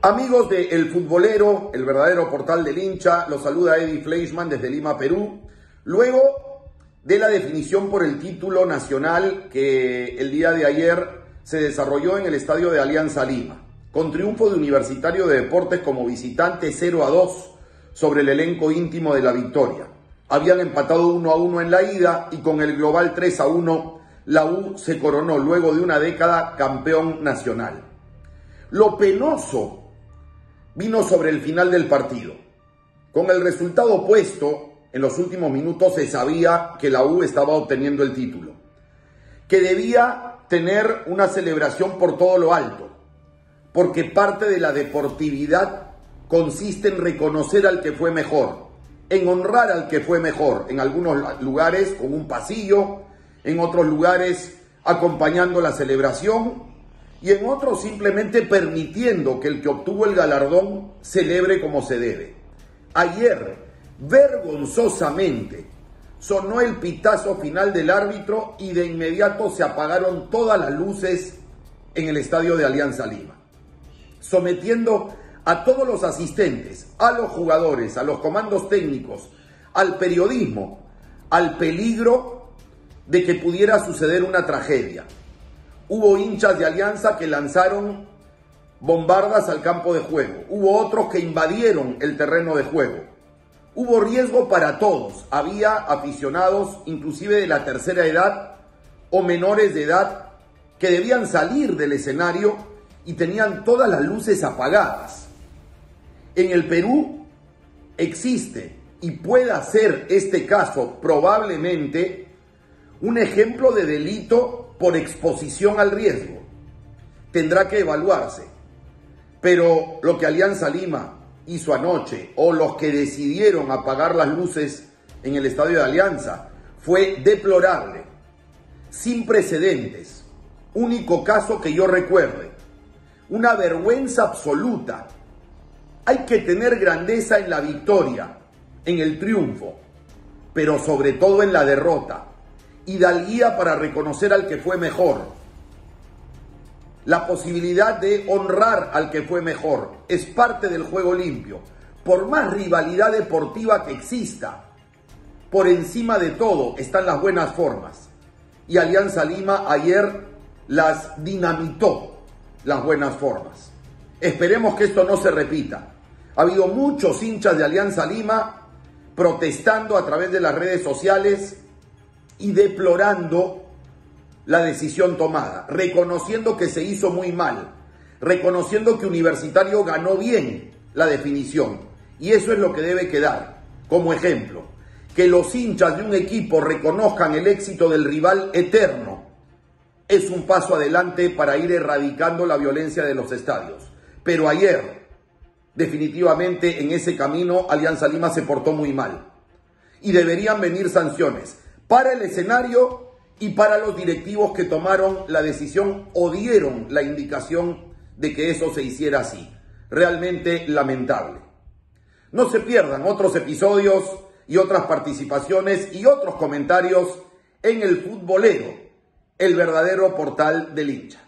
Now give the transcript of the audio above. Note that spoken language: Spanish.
Amigos de El Futbolero, el verdadero portal del hincha, los saluda Eddie Fleischman desde Lima, Perú. Luego de la definición por el título nacional que el día de ayer se desarrolló en el estadio de Alianza Lima, con triunfo de Universitario de Deportes como visitante 0 a 2 sobre el elenco íntimo de la victoria. Habían empatado 1 a 1 en la ida y con el global 3 a 1 la U se coronó luego de una década campeón nacional. Lo penoso vino sobre el final del partido. Con el resultado opuesto, en los últimos minutos se sabía que la U estaba obteniendo el título, que debía tener una celebración por todo lo alto, porque parte de la deportividad consiste en reconocer al que fue mejor, en honrar al que fue mejor, en algunos lugares con un pasillo, en otros lugares acompañando la celebración y en otros simplemente permitiendo que el que obtuvo el galardón celebre como se debe. Ayer, vergonzosamente, sonó el pitazo final del árbitro y de inmediato se apagaron todas las luces en el estadio de Alianza Lima, sometiendo a todos los asistentes, a los jugadores, a los comandos técnicos, al periodismo, al peligro de que pudiera suceder una tragedia. Hubo hinchas de Alianza que lanzaron bombardas al campo de juego. Hubo otros que invadieron el terreno de juego. Hubo riesgo para todos. Había aficionados, inclusive de la tercera edad o menores de edad, que debían salir del escenario y tenían todas las luces apagadas. En el Perú existe y pueda ser este caso probablemente un ejemplo de delito por exposición al riesgo. Tendrá que evaluarse. Pero lo que Alianza Lima hizo anoche o los que decidieron apagar las luces en el estadio de Alianza fue deplorable, sin precedentes, único caso que yo recuerde, una vergüenza absoluta. Hay que tener grandeza en la victoria, en el triunfo, pero sobre todo en la derrota hidalguía para reconocer al que fue mejor. La posibilidad de honrar al que fue mejor es parte del juego limpio. Por más rivalidad deportiva que exista, por encima de todo están las buenas formas. Y Alianza Lima ayer las dinamitó, las buenas formas. Esperemos que esto no se repita. Ha habido muchos hinchas de Alianza Lima protestando a través de las redes sociales y deplorando la decisión tomada, reconociendo que se hizo muy mal, reconociendo que Universitario ganó bien la definición. Y eso es lo que debe quedar como ejemplo. Que los hinchas de un equipo reconozcan el éxito del rival eterno es un paso adelante para ir erradicando la violencia de los estadios. Pero ayer, definitivamente en ese camino, Alianza Lima se portó muy mal. Y deberían venir sanciones para el escenario y para los directivos que tomaron la decisión o dieron la indicación de que eso se hiciera así. Realmente lamentable. No se pierdan otros episodios y otras participaciones y otros comentarios en el futbolero, el verdadero portal del hincha.